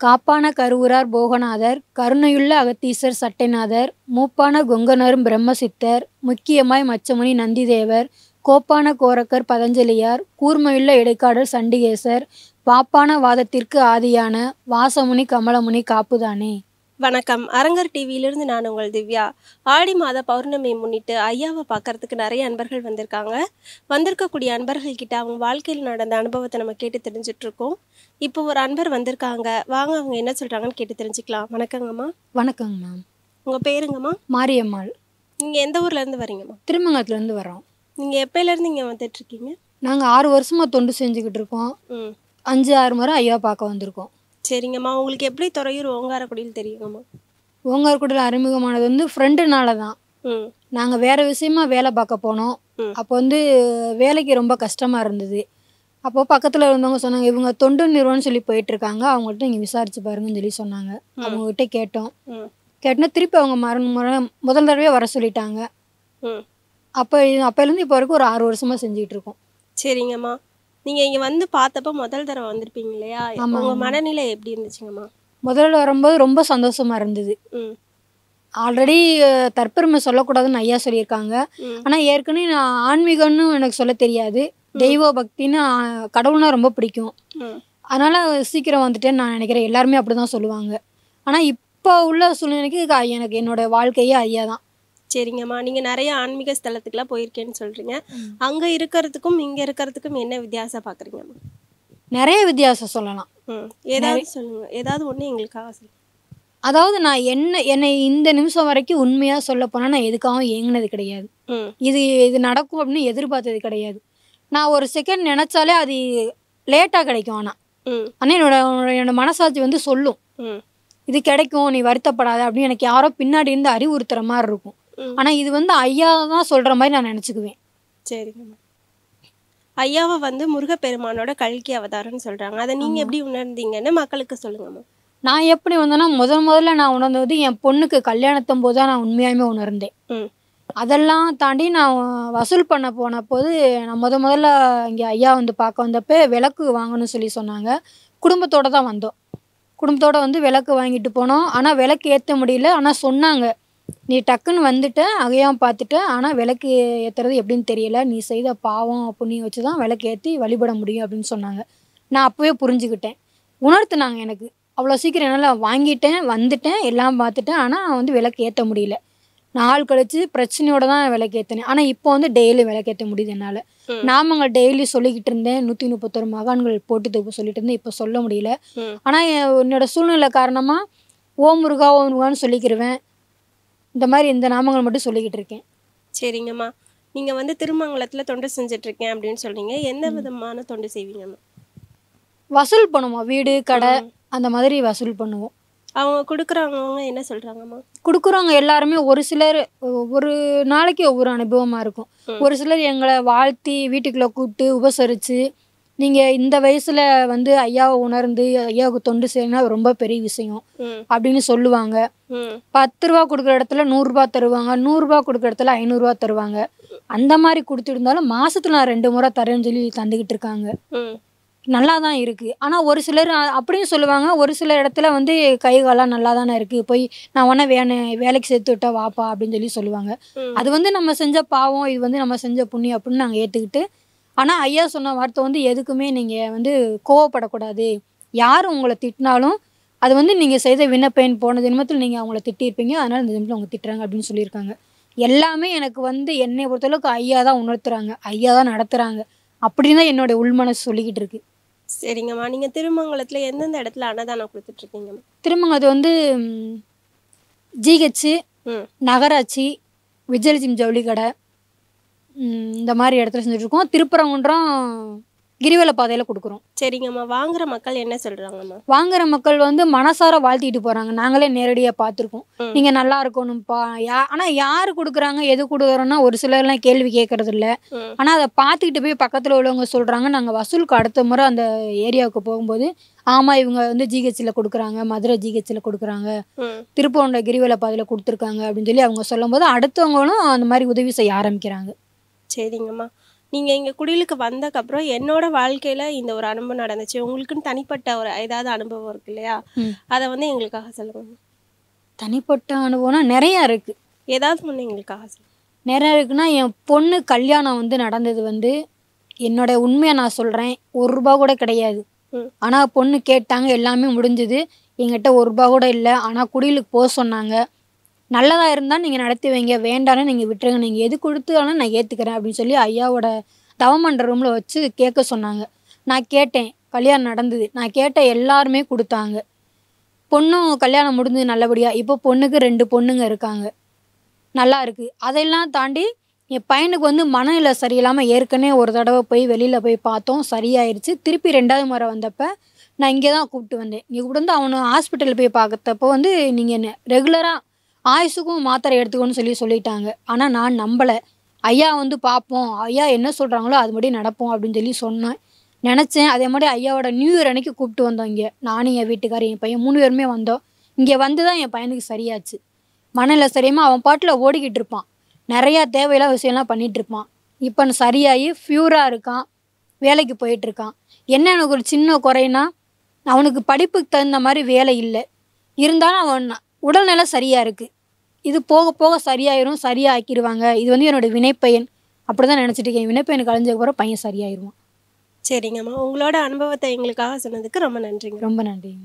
காப்பான கருவூரார் போகநாதர் கருணையுள்ள அகத்தீசர் சட்டைநாதர் மூப்பான கொங்கனரும் பிரம்மசித்தர் முக்கியமாய் மச்சமுனி நந்திதேவர் கோப்பான கோரக்கர் பதஞ்சலியார் கூர்மையுள்ள இடைக்காடல் சண்டிகேசர் பாப்பான வாதத்திற்கு ஆதியான வாசமுனி கமலமுனி காப்புதானே. வணக்கம். அரங்கர் டிவியிலிருந்து நான் உங்கள் திவ்யா. ஆடி மாத பௌர்ணமியை முன்னிட்டு ஐயாவை பார்க்கறதுக்கு நிறைய அன்பர்கள் வந்திருக்காங்க. வந்திருக்கக்கூடிய அன்பர்கள் கிட்ட அவங்க வாழ்க்கையில் நடந்த அனுபவத்தை நம்ம கேட்டு தெரிஞ்சுட்டு இருக்கோம் இப்போ ஒரு அன்பர் வந்திருக்காங்க. வாங்க அவங்க என்ன சொல்றாங்கன்னு கேட்டு தெரிஞ்சுக்கலாம். வணக்கங்கம்மா. வணக்கங்க மேம். உங்க பேருங்கம்மா? மாரியம்மாள். நீங்க எந்த ஊர்ல இருந்து வரீங்கம்மா? திருமங்கலத்துலேருந்து வரோம் நீங்க எப்பயில இருந்து இங்க வந்துட்டு இருக்கீங்க நாங்கள் ஆறு வருஷமாக தொண்டு செஞ்சுக்கிட்டு இருக்கோம். ம். அஞ்சு ஆறு முறை ஐயா பார்க்க வந்திருக்கோம். சரிங்கம்மா. உங்களுக்கு எப்படி துறையூர் ஓங்காரக்குடியில் தெரியுங்கம்மா? ஓங்கார்குடியில் அறிமுகமானது வந்து ஃப்ரெண்டுனால தான். நாங்கள் வேறு விஷயமா வேலை பார்க்க போனோம். அப்போ வந்து வேலைக்கு ரொம்ப கஷ்டமாக இருந்தது. அப்போ பக்கத்தில் இருந்தவங்க சொன்னாங்க இவங்க தொண்டு நிறுவனம் சொல்லி போயிட்டுருக்காங்க. அவங்கள்ட்ட நீங்கள் விசாரிச்சு பாருங்கன்னு சொல்லி சொன்னாங்க. அவங்ககிட்ட கேட்டோம். ம். கேட்டோன்னா திருப்பி அவங்க மறு முறை முதல் தடவையே வர சொல்லிட்டாங்க. அப்போ அப்போலேருந்து இப்போ வரைக்கும் ஒரு ஆறு வருஷமாக செஞ்சுக்கிட்டு இருக்கோம். சரிங்கம்மா. நீங்க இங்க வந்து பார்த்தப்ப முதல் தடவை வந்திருப்பீங்க இல்லையா? உங்க. மனநிலை எப்படி இருந்துச்சுங்கம்மா? முதல்ல வரும்போது ரொம்ப சந்தோஷமாக இருந்தது. ஆல்ரெடி தற்பெருமை சொல்லக்கூடாதுன்னு ஐயா சொல்லியிருக்காங்க. ஆனால் ஏற்கனவே நான் ஆன்மீகம்னு எனக்கு சொல்ல தெரியாது. தெய்வ பக்தின்னு கடவுள்னா ரொம்ப பிடிக்கும். அதனால் சீக்கிரம் வந்துட்டேன்னு நான் நினைக்கிறேன். எல்லாருமே அப்படி தான் சொல்லுவாங்க. ஆனால் இப்போ உள்ள சூழ்நிலைக்கு எனக்கு என்னோட வாழ்க்கையே ஐயா தான். சரிங்கம்மா. நீங்க நிறைய ஆன்மீக ஸ்தலத்துக்குலாம் போயிருக்கேன்னு சொல்றீங்க. அங்க இருக்கிறதுக்கும் இங்க இருக்கிறதுக்கும் என்ன வித்தியாசம் பாக்குறீங்கம்மா நிறைய வித்தியாசம் சொல்லலாம். ஏதாவது சொல்லுங்க. ஏதாவது ஒண்ணு எங்களுக்காக சொல்லுங்க. அதாவது நான் என்ன என்னை இந்த நிமிஷம் வரைக்கும் உண்மையாக சொல்ல போனால் நான் எதுக்காகவும் ஏங்கினது கிடையாது. இது இது நடக்கும் அப்படின்னு எதிர்பார்த்தது கிடையாது. நான் ஒரு செகண்ட் நினச்சாலே அது லேட்டாக கிடைக்கும் ஆனால் ஆனால் என்னோட என்னோட மனசாட்சி வந்து சொல்லும். இது கிடைக்கும் நீ வருத்தப்படாத அப்படின்னு எனக்கு யாரோ பின்னாடி இருந்து அறிவுறுத்துற மாதிரி இருக்கும். ஆனால் இது வந்து ஐயா தான் சொல்கிற மாதிரி நான் நினச்சிக்குவேன். சரிங்கம்மா ஐயாவை வந்து முருகப்பெருமானோட கல்கி அவதாரம்னு சொல்றாங்க. அதை நீங்க எப்படி உணர்ந்தீங்கன்னு மக்களுக்கு சொல்லுங்கம்மா நான் எப்படி வந்தேன்னா முத முதல்ல நான் உணர்ந்தது என் பொண்ணுக்கு கல்யாணத்தும் போது தான் நான் உண்மையாலுமே உணர்ந்தேன். அதெல்லாம் தாண்டி நான் வசூல் பண்ண போன போது நான் முத முதல்ல இங்கே ஐயா வந்து பார்க்க வந்தப்போ விளக்கு வாங்கணும்னு சொல்லி சொன்னாங்க. குடும்பத்தோட தான் வந்தோம். குடும்பத்தோட வந்து விளக்கு வாங்கிட்டு போனோம். ஆனால் விளக்கு ஏற்ற முடியல. ஆனால் சொன்னாங்க. நீ டக்குன்னு வந்துட்ட அகையாம் பார்த்துட்ட ஆனால் விளக்கு ஏற்றுறது எப்படின்னு தெரியல. நீ செய்த பாவம் புண்ணியம் வச்சு தான் விளக்கு ஏற்றி வழிபட முடியும் அப்படின்னு சொன்னாங்க. நான் அப்போவே புரிஞ்சுக்கிட்டேன். உணர்த்துனாங்க எனக்கு. அவ்வளோ சீக்கிரம் என்னால் வாங்கிட்டேன் வந்துட்டேன் எல்லாம் பார்த்துட்டேன் ஆனால் வந்து விளக்கு ஏற்ற முடியல. நாள் கழிச்சு பிரச்சனையோட தான் விளக்கு ஏற்றினேன் ஆனால் இப்போ வந்து டெய்லி விளக்கேற்ற முடியுது என்னால். ம். நாமங்க டெய்லி சொல்லிக்கிட்டு இருந்தேன். நூற்றி முப்பத்தொரு மகான்கள் போட்டு தொகுப்பு சொல்லிட்டு இருந்தேன். இப்போ சொல்ல முடியல. ஆனால் என்னோட சூழ்நிலை காரணமாக ஓம் முருகா ஓம் முருகான்னு சொல்லிக்கிருவேன். இந்த மாதிரி இந்த நாமங்கள் மட்டும் சொல்லிக்கிட்டு இருக்கேன். சரிங்கம்மா. நீங்க வந்து திருமங்கலத்துல தொண்டு செஞ்சுட்டு இருக்கேன் அப்படின்னு சொல்றீங்க. எந்த விதமான தொண்டு செய்வீங்கம்மா? வசூல் பண்ணுவோம். வீடு கடை அந்த மாதிரி வசூல் பண்ணுவோம். அவங்க கொடுக்குறவங்க என்ன சொல்றாங்கம்மா? கொடுக்குறவங்க எல்லாருமே ஒரு சிலர் ஒரு நாளைக்கு ஒவ்வொரு அனுபவமாக இருக்கும். ஒரு சிலர் எங்களை வாழ்த்தி வீட்டுக்குள்ளே கூப்பிட்டு உபசரித்து நீங்கள் இந்த வயசில் வந்து ஐயாவை உணர்ந்து ஐயாவுக்கு தொண்டு செய்யணும்னா ரொம்ப பெரிய விஷயம். அப்படின்னு சொல்லுவாங்க. பத்து ரூபா கொடுக்குற இடத்துல நூறுரூபா தருவாங்க. நூறுரூபா கொடுக்குற இடத்துல ஐநூறுரூவா தருவாங்க. அந்த மாதிரி கொடுத்துருந்தாலும் மாசத்துல நான் ரெண்டு முறை தரேன்னு சொல்லி தந்துக்கிட்டு இருக்காங்க. நல்லா தான் இருக்குது ஆனால் ஒரு சிலர் அப்படியும் சொல்லுவாங்க. ஒரு சில இடத்துல வந்து கை காலாம் நல்லா தானே இருக்குது போய் நான் உடனே வேணே வேலைக்கு சேர்த்து விட்டா வாப்பா அப்படின்னு சொல்லி சொல்லுவாங்க. அது வந்து நம்ம செஞ்ச பாவம் இது வந்து நம்ம செஞ்ச புண்ணியம் அப்படின்னு நாங்கள் ஏற்றுக்கிட்டு ஆனால் ஐயா சொன்ன வார்த்தை வந்து எதுக்குமே நீங்கள் வந்து கோவப்படக்கூடாது. யார் உங்களை திட்டினாலும் அது வந்து நீங்கள் செய்த விண்ணப்பயன் போன ஜென்மத்தில் நீங்கள் அவங்கள திட்டியிருப்பீங்க. அதனால் இந்த ஜென்மத்தில் அவங்க திட்டுறாங்க அப்படின்னு சொல்லியிருக்காங்க. எல்லாமே எனக்கு வந்து என்னை பொறுத்தளவுக்கு ஐயா தான் உணர்த்துறாங்க. ஐயா தான் நடத்துகிறாங்க அப்படின்னு தான் என்னோட உள்மனசு சொல்லிக்கிட்டு இருக்கு. சரிங்கம்மா. நீங்க திருமங்கலத்துல எந்தெந்த இடத்துல அன்னதானம் கொடுத்துட்டு இருக்கீங்கம்மா திருமங்கலத்து வந்து ஜிஹெச்சு நகராட்சி விஜயலட்சுமி ஜவுளி கடை இந்த மாதிரி இடத்துல செஞ்சுட்டு இருக்கோம் திருப்பரங்குன்றம் கிரிவல பாதையில் கொடுக்குறோம். சரிங்கம்மா. வாங்குற மக்கள் என்ன சொல்றாங்கம்மா? வாங்குற மக்கள் வந்து மனசார வாழ்த்திட்டு போகிறாங்க நாங்களே நேரடியாக பார்த்துருக்கோம். நீங்கள் நல்லா இருக்கணும்ப்பா. யா ஆனால் யார் கொடுக்குறாங்க எது கொடுக்குறோன்னா ஒரு சிலர்லாம் கேள்வி கேட்கறது இல்ல ஆனால் அதை பார்த்துக்கிட்டு போய் பக்கத்தில் உள்ளவங்க சொல்கிறாங்க நாங்கள் வசூலுக்கு அடுத்த முறை அந்த ஏரியாவுக்கு போகும்போது ஆமாம் இவங்க வந்து ஜிஹெச்சில் கொடுக்குறாங்க மதுரை ஜிஹெச்சில் கொடுக்குறாங்க திருப்பூண்ட கிரிவல பாதையில் கொடுத்துருக்காங்க அப்படின்னு சொல்லி அவங்க சொல்லும்போது அடுத்தவங்களும் அந்த மாதிரி உதவி செய்ய ஆரம்பிக்கிறாங்க. சரிங்கம்மா. நீங்கள் இங்கே குடிலுக்கு வந்தக்கப்புறம் என்னோட வாழ்க்கையில் இந்த ஒரு அனுபவம் நடந்துச்சு. உங்களுக்குன்னு தனிப்பட்ட ஒரு ஏதாவது அனுபவம் இருக்கு இல்லையா. அதை வந்து எங்களுக்காக சொல்லுங்க தனிப்பட்ட அனுபவம்னா நிறையா இருக்குது ஏதாவது ஒன்று எங்களுக்காக சொல்லுங்க நிறையா இருக்குன்னா என் பொண்ணு கல்யாணம் வந்து நடந்தது வந்து என்னோட உண்மையை நான் சொல்கிறேன் ஒரு ரூபா கூட கிடையாது. ம். ஆனால் பொண்ணு கேட்டாங்க எல்லாமே முடிஞ்சுது. எங்கிட்ட ஒரு ரூபா கூட இல்லை. ஆனால் குடிலுக்கு போக சொன்னாங்க. நல்லதாக இருந்தால் நீங்கள் நடத்தி வைங்க. வேண்டாம்னு நீங்கள் விட்டுருங்க. நீங்கள் எது கொடுத்தாலும் நான் ஏற்றுக்கிறேன் அப்படின்னு சொல்லி ஐயாவோட தவமன்ற ரூமில் வச்சு கேட்க சொன்னாங்க. நான் கேட்டேன். கல்யாணம் நடந்தது. நான் கேட்ட எல்லாருமே கொடுத்தாங்க. பொண்ணும் கல்யாணம் முடிஞ்சது நல்லபடியாக இப்போ பொண்ணுக்கு ரெண்டு பொண்ணுங்க இருக்காங்க. நல்லா இருக்குது அதெல்லாம் தாண்டி என் பையனுக்கு வந்து மனநிலை சரியில்லாமல் ஏற்கனவே ஒரு தடவை போய் வெளியில் போய் பார்த்தோம். சரியாயிருச்சு. திருப்பி ரெண்டாவது முறை வந்தப்போ நான் இங்கே தான் கூப்பிட்டு வந்தேன். இங்கே கூப்பிட்டு வந்து அவனை ஹாஸ்பிட்டலில் போய் பார்க்கறப்போ வந்து நீங்கள் என்ன ரெகுலராக ஆயுசுக்கும் மாத்திரை எடுத்துக்கோன்னு சொல்லி சொல்லிட்டாங்க. ஆனால் நான் நம்பலை. ஐயா வந்து பார்ப்போம் ஐயா என்ன சொல்கிறாங்களோ அது மாதிரி நடப்போம் அப்படின்னு சொல்லி சொன்னேன். நினச்சேன். அதே மாதிரி ஐயாவோட நியூ இயர் அன்னைக்கு கூப்பிட்டு வந்தோம் இங்கே. நானும் என் வீட்டுக்காரர் என் பையன் மூணு பேருமே வந்தோம். இங்கே வந்து தான் என் பையனுக்கு சரியாச்சு. மனநிலை சரியுமா அவன் பாட்டில் ஓடிக்கிட்டு இருப்பான். நிறையா தேவையில்லாத விஷயம்லாம் பண்ணிகிட்டு இருப்பான். இப்போ சரியாகி ஃப்யூராக இருக்கான். வேலைக்கு போயிட்டு இருக்கான். என்ன எனக்கு ஒரு சின்ன குறைனா அவனுக்கு படிப்புக்கு தகுந்த மாதிரி வேலை இல்லை. இருந்தாலும் அவன் உடல்நிலை சரியாக இருக்குது இது போக போக சரியாயிரும் சரியாக்கிடுவாங்க இது வந்து என்னோட வினைப்பயன். அப்படிதான் நினச்சிட்டு இருக்கேன். வினைப்பயன் கழிஞ்சதுக்கப்புறம் பையன் சரியாயிருவான். சரிங்கம்மா. உங்களோட அனுபவத்தை எங்களுக்காக சொன்னதுக்கு ரொம்ப நன்றிங்க. ரொம்ப நன்றிங்க.